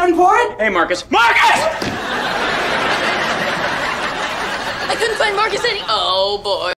Davenport. Hey, Marcus. Marcus! I couldn't find Marcus any. Oh boy.